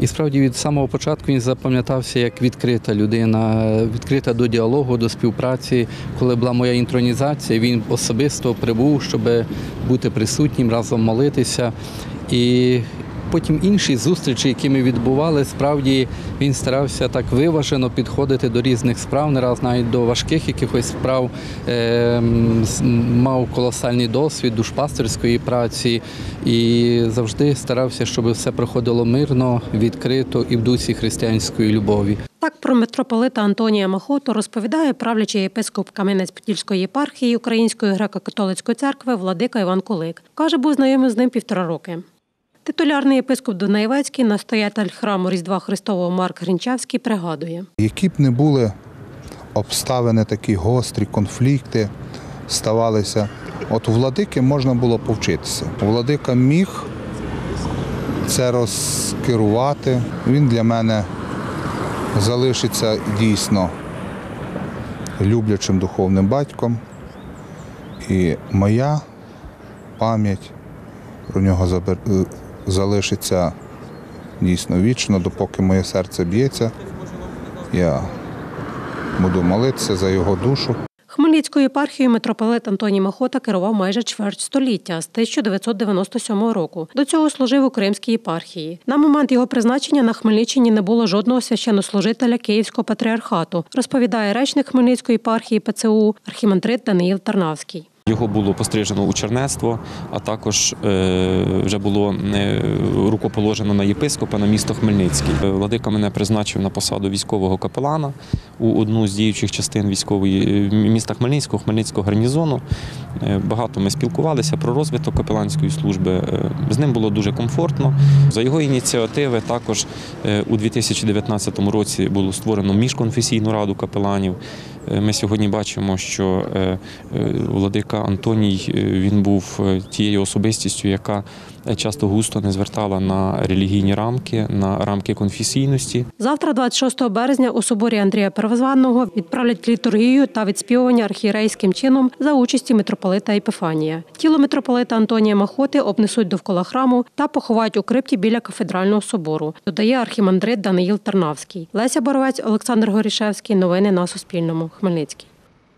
І справді від самого початку він запам'ятався як відкрита людина, відкрита до діалогу, до співпраці. Коли була моя інтронізація, він особисто прибув, щоб бути присутнім, разом молитися. І потім інші зустрічі, які ми відбували, справді він старався так виважено підходити до різних справ, не раз навіть до важких якихось справ. З- Мав колосальний досвід душпастерської праці і завжди старався, щоб все проходило мирно, відкрито і в дусі християнської любові. Так про митрополита Антонія Махоту розповідає правлячий єпископ Кам'янець-Подільської єпархії Української греко-католицької церкви Владика Іван Кулик. Каже, був знайомий з ним півтора роки. Титулярний єпископ Дунаєвецький, настоятель храму Різдва Христового Марк Гринчавський пригадує. Які б не були обставини такі гострі, конфлікти ставалися, от у владики можна було повчитися. Владика міг це розкерувати. Він для мене залишиться дійсно люблячим духовним батьком. І моя пам'ять про нього забер- залишиться дійсно вічно, допоки моє серце б'ється. Я буду молитися за його душу. Хмельницькою єпархією митрополит Антоній Махота керував майже чверть століття з 1997 року. До цього служив у Кримській єпархії. На момент його призначення на Хмельниччині не було жодного священнослужителя Київського патріархату, розповідає речник Хмельницької єпархії ПЦУ архімандрит Даниїл Тарнавський. Його було пострижено у чернецтво, а також е, вже було е, рукоположено на єпископа на місто Хмельницький. Е, Владика мене призначив на посаду військового капелана у одну з діючих частин військової міста Хмельницького, Хмельницького гарнізону. Багато ми спілкувалися про розвиток капеланської служби. З ним було дуже комфортно. За його ініціативи також у 2019 році було створено міжконфесійну раду капеланів. Ми сьогодні бачимо, що владика Антоній е, він був е, тією особистістю, яка е, часто густо не звертала на релігійні рамки, на рамки конфесійності. Завтра, 26 березня, у соборі Андрія Первозванного відправлять літургію та відспівування архієрейським чином за участі митрополита Епифанія. Тіло митрополита Антонія Махоти обнесуть довкола храму та поховають у крипті біля кафедрального собору. Додає архімандрит Даниїл Тарнавський. Леся Боровець, Олександр Горішевський. Новини на Суспільному. Хмельницький.